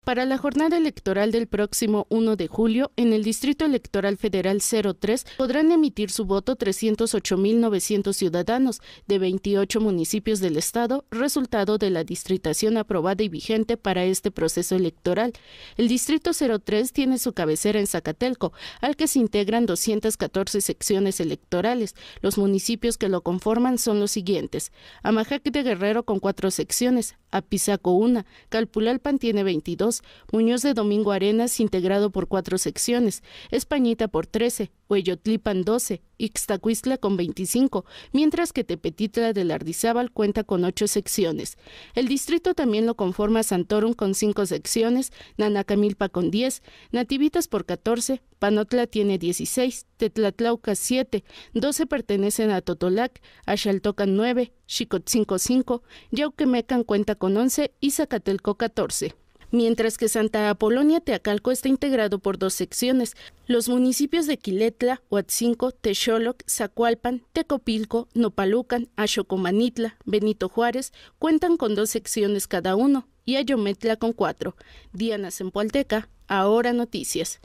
Para la jornada electoral del próximo 1 de julio, en el Distrito Electoral Federal 03 podrán emitir su voto 308.900 ciudadanos de 28 municipios del Estado, resultado de la distritación aprobada y vigente para este proceso electoral. El Distrito 03 tiene su cabecera en Zacatelco, al que se integran 214 secciones electorales. Los municipios que lo conforman son los siguientes: Amajac de Guerrero con cuatro secciones, Apizaco una, Calpulalpan tiene 22, 22, Muñoz de Domingo Arenas integrado por cuatro secciones, Españita por 13, Hueyotlipan 12, Ixtacuistla con 25, mientras que Tepetitla del Ardizábal cuenta con ocho secciones. El distrito también lo conforma Santorum con cinco secciones, Nanacamilpa con 10, Nativitas por 14, Panotla tiene 16, Tetlatlauca 7, 12 pertenecen a Totolac, Axaltocan 9, Xicotzinco 5, Yauquemecan cuenta con 11 y Zacatelco 14 mientras que Santa Apolonia Teacalco está integrado por dos secciones. Los municipios de Quiletla, Huatzinco, Texoloc, Zacualpan, Tecopilco, Nopalucan, Axocomanitla, Benito Juárez cuentan con dos secciones cada uno y Ayometla con cuatro. Diana Zempoalteca, ahora noticias.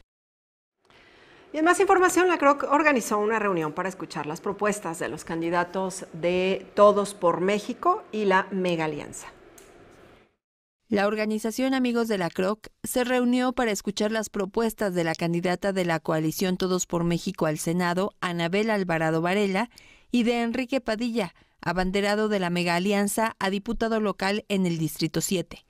Y en más información, la CROC organizó una reunión para escuchar las propuestas de los candidatos de Todos por México y la Mega Alianza. La organización Amigos de la CROC se reunió para escuchar las propuestas de la candidata de la coalición Todos por México al Senado, Anabel Alvarado Varela, y de Enrique Padilla, abanderado de la Mega Alianza a diputado local en el Distrito 7.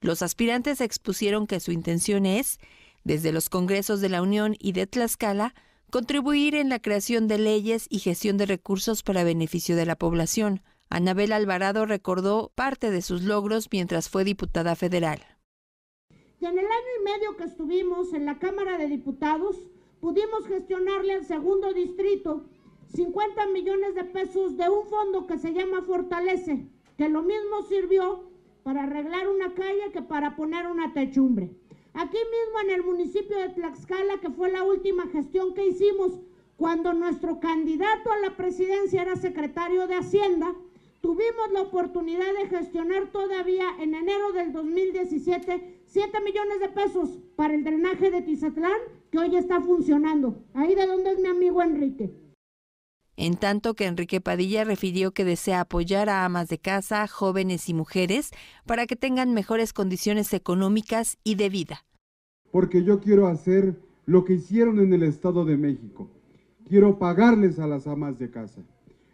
Los aspirantes expusieron que su intención es desde los congresos de la Unión y de Tlaxcala, contribuir en la creación de leyes y gestión de recursos para beneficio de la población. Anabel Alvarado recordó parte de sus logros mientras fue diputada federal. Y en el año y medio que estuvimos en la Cámara de Diputados, pudimos gestionarle al segundo distrito 50 millones de pesos de un fondo que se llama Fortalece, que lo mismo sirvió para arreglar una calle que para poner una techumbre. Aquí mismo en el municipio de Tlaxcala, que fue la última gestión que hicimos, cuando nuestro candidato a la presidencia era secretario de Hacienda, tuvimos la oportunidad de gestionar todavía en enero del 2017 7 millones de pesos para el drenaje de Tizatlán, que hoy está funcionando. Ahí de donde es mi amigo Enrique. En tanto que Enrique Padilla refirió que desea apoyar a amas de casa, jóvenes y mujeres para que tengan mejores condiciones económicas y de vida. Porque yo quiero hacer lo que hicieron en el Estado de México. Quiero pagarles a las amas de casa.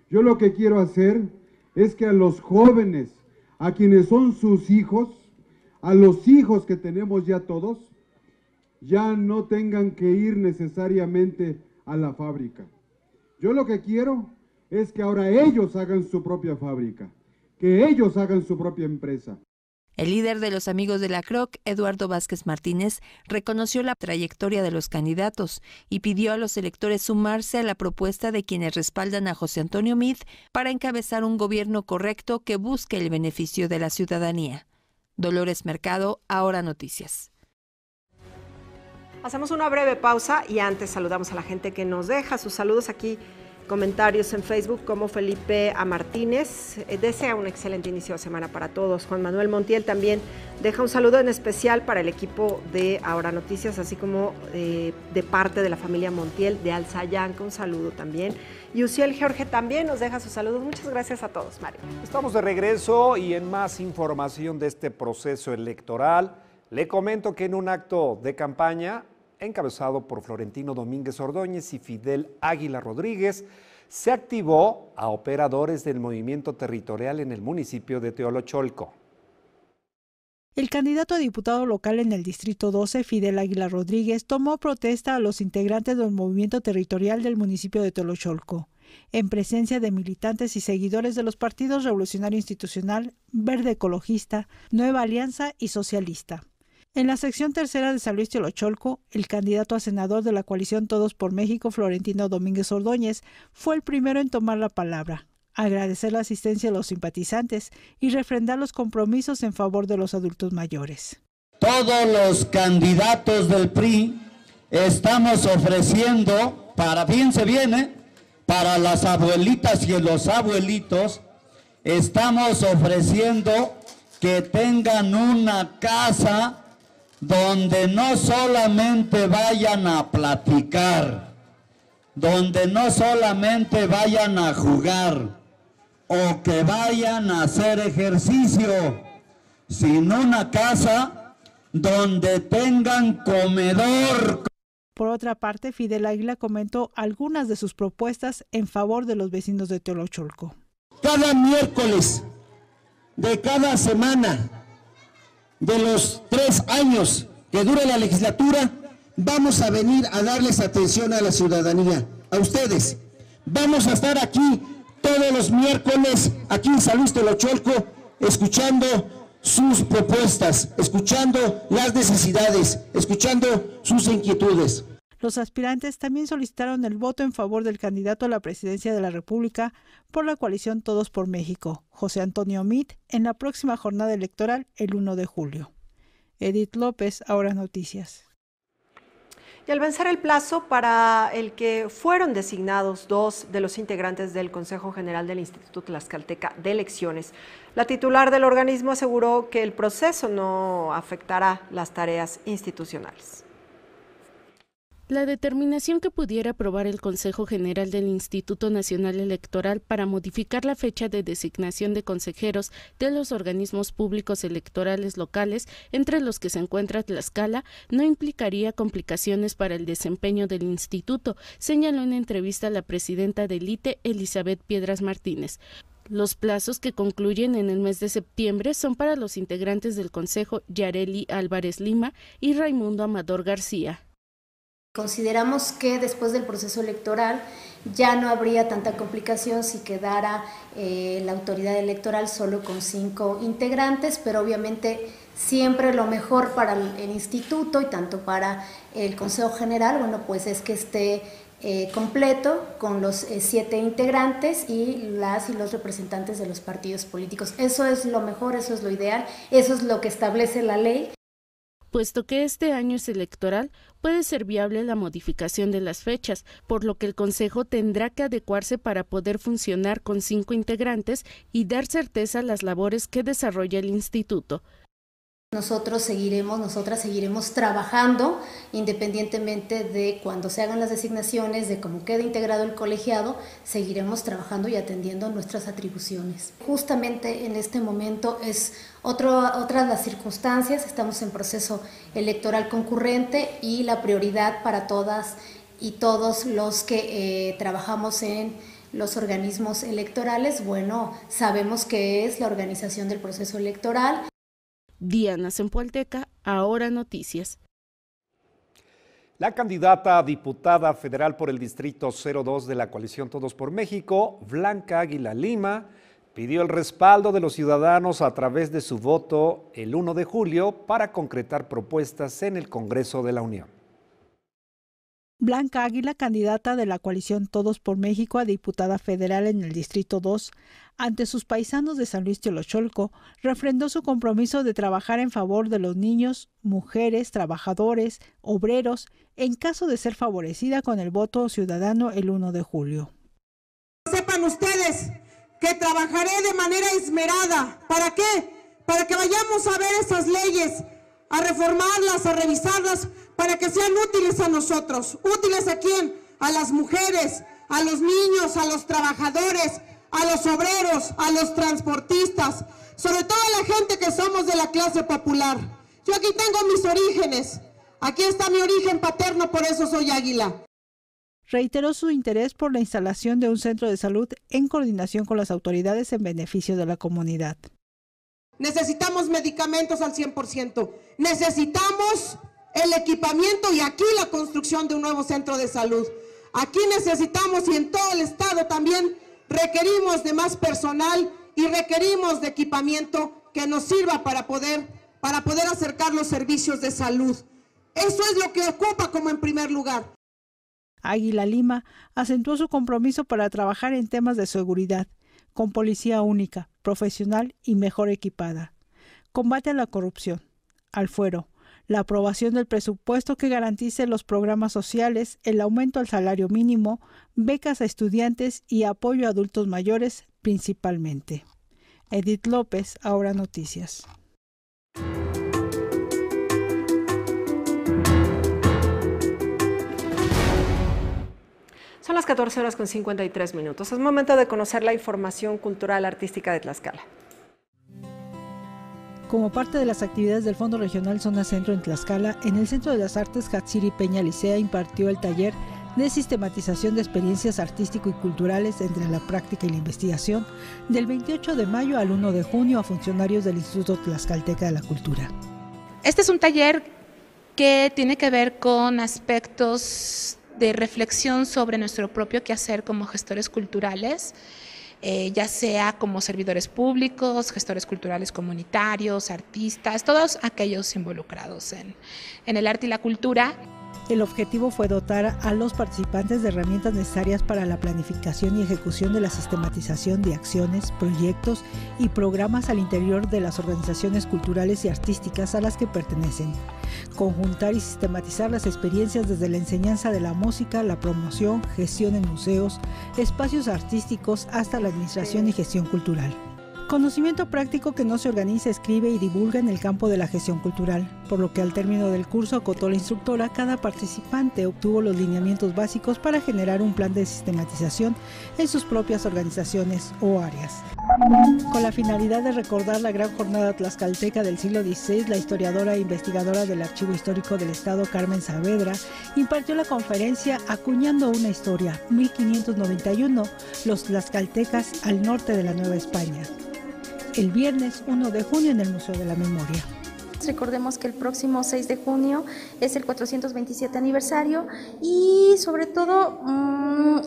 Yo lo que quiero hacer es que a los jóvenes, a quienes son sus hijos, a los hijos que tenemos ya todos, ya no tengan que ir necesariamente a la fábrica yo lo que quiero es que ahora ellos hagan su propia fábrica, que ellos hagan su propia empresa. El líder de los amigos de la CROC, Eduardo Vázquez Martínez, reconoció la trayectoria de los candidatos y pidió a los electores sumarse a la propuesta de quienes respaldan a José Antonio Mid para encabezar un gobierno correcto que busque el beneficio de la ciudadanía. Dolores Mercado, ahora noticias. Hacemos una breve pausa y antes saludamos a la gente que nos deja sus saludos aquí, comentarios en Facebook como Felipe A. Martínez. Eh, desea un excelente inicio de semana para todos. Juan Manuel Montiel también deja un saludo en especial para el equipo de Ahora Noticias, así como eh, de parte de la familia Montiel de Alzayanca. Un saludo también. Y Uciel Jorge también nos deja sus saludos. Muchas gracias a todos, Mario. Estamos de regreso y en más información de este proceso electoral. Le comento que en un acto de campaña encabezado por Florentino Domínguez Ordóñez y Fidel Águila Rodríguez, se activó a operadores del movimiento territorial en el municipio de Teolocholco. El candidato a diputado local en el Distrito 12, Fidel Águila Rodríguez, tomó protesta a los integrantes del movimiento territorial del municipio de Teolocholco, en presencia de militantes y seguidores de los partidos Revolucionario Institucional, Verde Ecologista, Nueva Alianza y Socialista. En la sección tercera de San Luis el candidato a senador de la coalición Todos por México, Florentino Domínguez Ordóñez, fue el primero en tomar la palabra, agradecer la asistencia de los simpatizantes y refrendar los compromisos en favor de los adultos mayores. Todos los candidatos del PRI estamos ofreciendo, para bien se viene, para las abuelitas y los abuelitos, estamos ofreciendo que tengan una casa donde no solamente vayan a platicar, donde no solamente vayan a jugar o que vayan a hacer ejercicio, sino una casa donde tengan comedor. Por otra parte, Fidel Águila comentó algunas de sus propuestas en favor de los vecinos de Teolocholco. Cada miércoles de cada semana de los tres años que dure la legislatura, vamos a venir a darles atención a la ciudadanía, a ustedes. Vamos a estar aquí todos los miércoles, aquí en San Luis Locholco, escuchando sus propuestas, escuchando las necesidades, escuchando sus inquietudes. Los aspirantes también solicitaron el voto en favor del candidato a la presidencia de la República por la coalición Todos por México, José Antonio Mit, en la próxima jornada electoral el 1 de julio. Edith López, Ahora Noticias. Y al vencer el plazo para el que fueron designados dos de los integrantes del Consejo General del Instituto Tlaxcalteca de Elecciones, la titular del organismo aseguró que el proceso no afectará las tareas institucionales. La determinación que pudiera aprobar el Consejo General del Instituto Nacional Electoral para modificar la fecha de designación de consejeros de los organismos públicos electorales locales, entre los que se encuentra Tlaxcala, no implicaría complicaciones para el desempeño del instituto, señaló en entrevista la presidenta del ITE, Elizabeth Piedras Martínez. Los plazos que concluyen en el mes de septiembre son para los integrantes del Consejo Yareli Álvarez Lima y Raimundo Amador García. Consideramos que después del proceso electoral ya no habría tanta complicación si quedara eh, la autoridad electoral solo con cinco integrantes, pero obviamente siempre lo mejor para el, instituto y tanto para el Consejo General, bueno, pues es que esté eh, completo con los eh, siete integrantes y las y los representantes de los partidos políticos. Eso es lo mejor, eso es lo ideal, eso es lo que establece la ley puesto que este año es electoral, puede ser viable la modificación de las fechas, por lo que el Consejo tendrá que adecuarse para poder funcionar con cinco integrantes y dar certeza a las labores que desarrolla el Instituto. Nosotros seguiremos, nosotras seguiremos trabajando independientemente de cuando se hagan las designaciones, de cómo quede integrado el colegiado, seguiremos trabajando y atendiendo nuestras atribuciones. Justamente en este momento es otro, otras las circunstancias, estamos en proceso electoral concurrente y la prioridad para todas y todos los que eh, trabajamos en los organismos electorales, bueno, sabemos que es la organización del proceso electoral. Diana Zempualteca, Ahora Noticias. La candidata a diputada federal por el Distrito 02 de la coalición Todos por México, Blanca Águila Lima, pidió el respaldo de los ciudadanos a través de su voto el 1 de julio para concretar propuestas en el Congreso de la Unión. Blanca Águila, candidata de la coalición Todos por México a diputada federal en el Distrito 2, ante sus paisanos de San Luis Teolocholco, refrendó su compromiso de trabajar en favor de los niños, mujeres, trabajadores, obreros, en caso de ser favorecida con el voto ciudadano el 1 de julio. Sepan ustedes que trabajaré de manera esmerada. ¿Para qué? Para que vayamos a ver esas leyes, a reformarlas, a revisarlas, para que sean útiles a nosotros. ¿Útiles a quién? A las mujeres, a los niños, a los trabajadores, a los obreros, a los transportistas, sobre todo a la gente que somos de la clase popular. Yo aquí tengo mis orígenes. Aquí está mi origen paterno, por eso soy águila. Reiteró su interés por la instalación de un centro de salud en coordinación con las autoridades en beneficio de la comunidad. Necesitamos medicamentos al 100%. Necesitamos el equipamiento y aquí la construcción de un nuevo centro de salud. Aquí necesitamos y en todo el estado también requerimos de más personal y requerimos de equipamiento que nos sirva para poder, para poder acercar los servicios de salud. Eso es lo que ocupa como en primer lugar. Águila Lima acentuó su compromiso para trabajar en temas de seguridad, con policía única, profesional y mejor equipada. Combate a la corrupción, al fuero, la aprobación del presupuesto que garantice los programas sociales, el aumento al salario mínimo, becas a estudiantes y apoyo a adultos mayores principalmente. Edith López, Ahora Noticias. Son las 14 horas con 53 minutos. Es momento de conocer la información cultural artística de Tlaxcala. Como parte de las actividades del Fondo Regional Zona Centro en Tlaxcala, en el Centro de las Artes Hatsiri Peña Licea impartió el taller de sistematización de experiencias artístico y culturales entre la práctica y la investigación del 28 de mayo al 1 de junio a funcionarios del Instituto Tlaxcalteca de la Cultura. Este es un taller que tiene que ver con aspectos de reflexión sobre nuestro propio quehacer como gestores culturales. Eh, ya sea como servidores públicos, gestores culturales comunitarios, artistas, todos aquellos involucrados en, en el arte y la cultura. El objetivo fue dotar a los participantes de herramientas necesarias para la planificación y ejecución de la sistematización de acciones, proyectos y programas al interior de las organizaciones culturales y artísticas a las que pertenecen. Conjuntar y sistematizar las experiencias desde la enseñanza de la música, la promoción, gestión en museos, espacios artísticos hasta la administración y gestión cultural. Conocimiento práctico que no se organiza, escribe y divulga en el campo de la gestión cultural, por lo que al término del curso acotó la instructora, cada participante obtuvo los lineamientos básicos para generar un plan de sistematización en sus propias organizaciones o áreas. Con la finalidad de recordar la gran jornada tlaxcalteca del siglo XVI, la historiadora e investigadora del Archivo Histórico del Estado, Carmen Saavedra, impartió la conferencia Acuñando una historia, 1591, los tlaxcaltecas al norte de la Nueva España el viernes 1 de junio en el Museo de la Memoria. Recordemos que el próximo 6 de junio es el 427 aniversario y sobre todo mm,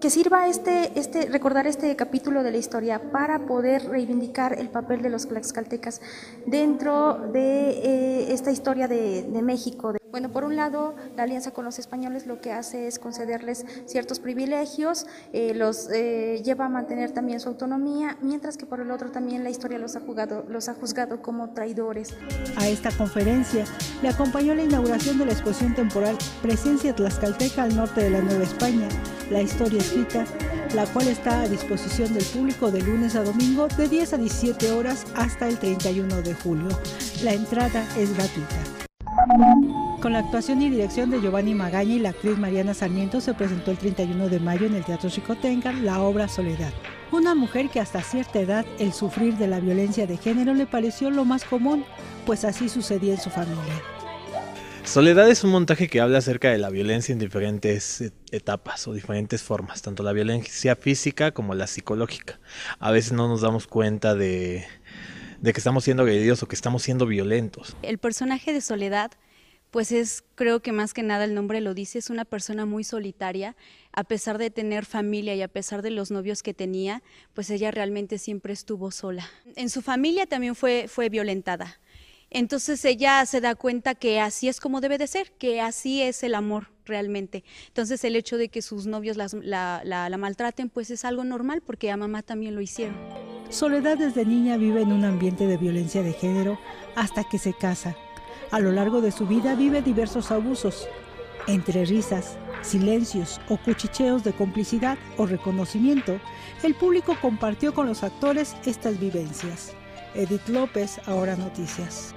que sirva este, este, recordar este capítulo de la historia para poder reivindicar el papel de los tlaxcaltecas dentro de eh, esta historia de, de México. Bueno, por un lado, la alianza con los españoles lo que hace es concederles ciertos privilegios, eh, los eh, lleva a mantener también su autonomía, mientras que por el otro también la historia los ha, jugado, los ha juzgado como traidores. A esta conferencia le acompañó la inauguración de la exposición temporal Presencia Tlaxcalteca al norte de la Nueva España, la historia escrita, la cual está a disposición del público de lunes a domingo de 10 a 17 horas hasta el 31 de julio. La entrada es gratuita. Con la actuación y dirección de Giovanni Magaña y la actriz Mariana Sarmiento se presentó el 31 de mayo en el Teatro Chicotenca la obra Soledad. Una mujer que hasta cierta edad el sufrir de la violencia de género le pareció lo más común, pues así sucedía en su familia. Soledad es un montaje que habla acerca de la violencia en diferentes etapas o diferentes formas, tanto la violencia física como la psicológica. A veces no nos damos cuenta de, de que estamos siendo agredidos o que estamos siendo violentos. El personaje de Soledad pues es, creo que más que nada el nombre lo dice, es una persona muy solitaria, a pesar de tener familia y a pesar de los novios que tenía, pues ella realmente siempre estuvo sola. En su familia también fue, fue violentada. Entonces ella se da cuenta que así es como debe de ser, que así es el amor realmente. Entonces el hecho de que sus novios la, la, maltraten, pues es algo normal porque a mamá también lo hicieron. Soledad desde niña vive en un ambiente de violencia de género hasta que se casa a lo largo de su vida vive diversos abusos, entre risas, silencios o cuchicheos de complicidad o reconocimiento, el público compartió con los actores estas vivencias. Edith López, Ahora Noticias.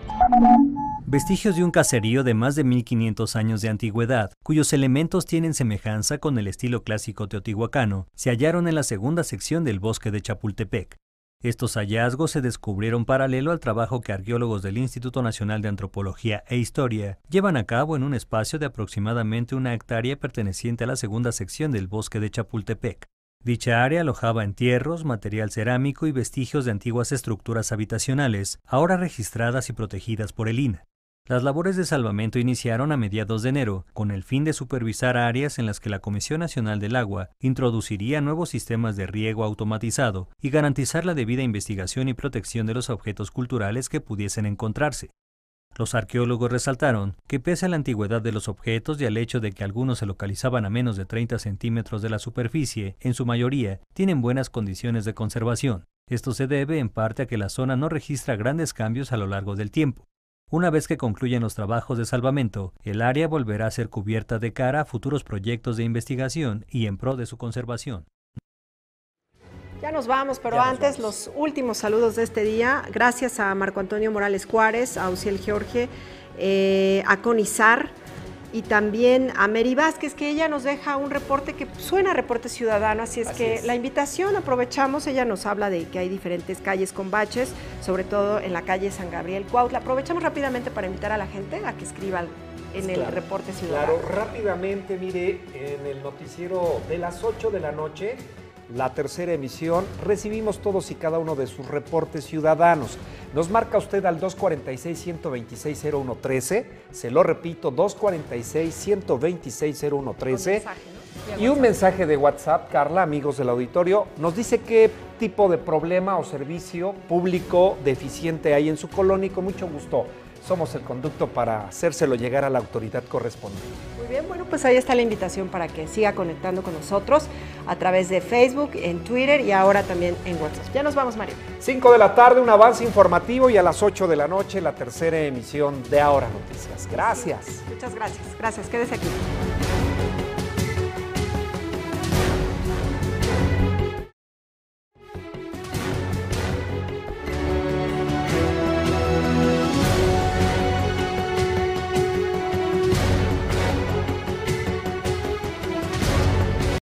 Vestigios de un caserío de más de 1500 años de antigüedad, cuyos elementos tienen semejanza con el estilo clásico teotihuacano, se hallaron en la segunda sección del bosque de Chapultepec. Estos hallazgos se descubrieron paralelo al trabajo que arqueólogos del Instituto Nacional de Antropología e Historia llevan a cabo en un espacio de aproximadamente una hectárea perteneciente a la segunda sección del bosque de Chapultepec. Dicha área alojaba entierros, material cerámico y vestigios de antiguas estructuras habitacionales, ahora registradas y protegidas por el INA. Las labores de salvamento iniciaron a mediados de enero, con el fin de supervisar áreas en las que la Comisión Nacional del Agua introduciría nuevos sistemas de riego automatizado y garantizar la debida investigación y protección de los objetos culturales que pudiesen encontrarse. Los arqueólogos resaltaron que pese a la antigüedad de los objetos y al hecho de que algunos se localizaban a menos de 30 centímetros de la superficie, en su mayoría tienen buenas condiciones de conservación. Esto se debe en parte a que la zona no registra grandes cambios a lo largo del tiempo. Una vez que concluyen los trabajos de salvamento, el área volverá a ser cubierta de cara a futuros proyectos de investigación y en pro de su conservación. Ya nos vamos, pero antes los últimos saludos de este día. Gracias a Marco Antonio Morales Juárez, a Uciel Jorge, eh, a Conizar y también a Mary Vázquez, que ella nos deja un reporte que suena a reporte ciudadano, así es que la invitación aprovechamos, ella nos habla de que hay diferentes calles con baches, sobre todo en la calle San Gabriel Cuautla. Aprovechamos rápidamente para invitar a la gente a que escriba en el reporte ciudadano. Claro, rápidamente, mire, en el noticiero de las 8 de la noche, la tercera emisión, recibimos todos y cada uno de sus reportes ciudadanos. Nos marca usted al 246-126-0113, se lo repito, 246-126-0113. Y un mensaje de WhatsApp, Carla, amigos del auditorio, nos dice qué tipo de problema o servicio público deficiente hay en su colonia y con mucho gusto somos el conducto para hacérselo llegar a la autoridad correspondiente. Muy bien, bueno, pues ahí está la invitación para que siga conectando con nosotros a través de Facebook, en Twitter y ahora también en WhatsApp. Ya nos vamos, Mario. 5 de la tarde, un avance informativo y a las 8 de la noche la tercera emisión de Ahora Noticias. Gracias. Muchas gracias. Gracias, quédese aquí.